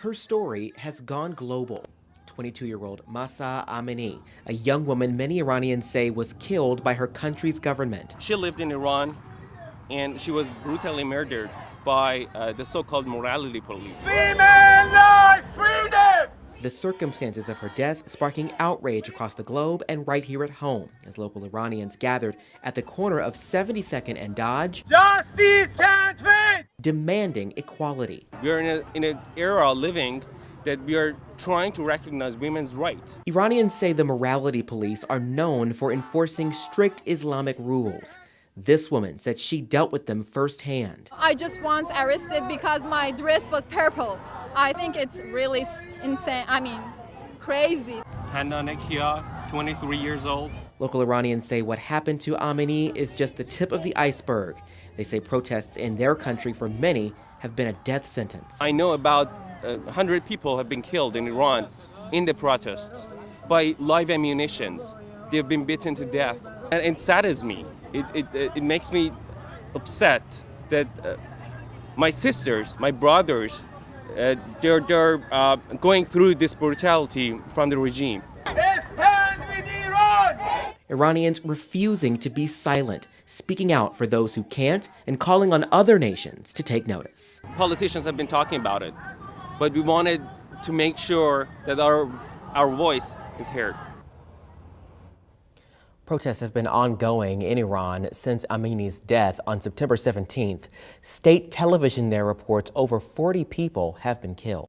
Her story has gone global. 22 year old Mahsa Amini, a young woman many Iranians say was killed by her country's government. She lived in Iran and she was brutally murdered by uh, the so called morality police. Female life, freedom! The circumstances of her death sparking outrage across the globe and right here at home as local Iranians gathered at the corner of 72nd and Dodge. Justice can't wait! Demanding equality. We are in, a, in an era living that we are trying to recognize women's rights. Iranians say the morality police are known for enforcing strict Islamic rules. This woman said she dealt with them firsthand. I just once arrested because my dress was purple. I think it's really insane. I mean, crazy. Handa Nekia, 23 years old. Local Iranians say what happened to Amini is just the tip of the iceberg. They say protests in their country for many have been a death sentence. I know about uh, 100 people have been killed in Iran in the protests by live ammunitions. They've been beaten to death. And it saddens me. It, it, it makes me upset that uh, my sisters, my brothers, uh, they're, they're uh, going through this brutality from the regime. Stand with Iran! Iranians refusing to be silent, speaking out for those who can't, and calling on other nations to take notice. Politicians have been talking about it, but we wanted to make sure that our, our voice is heard. Protests have been ongoing in Iran since Amini's death on September 17th. State television there reports over 40 people have been killed.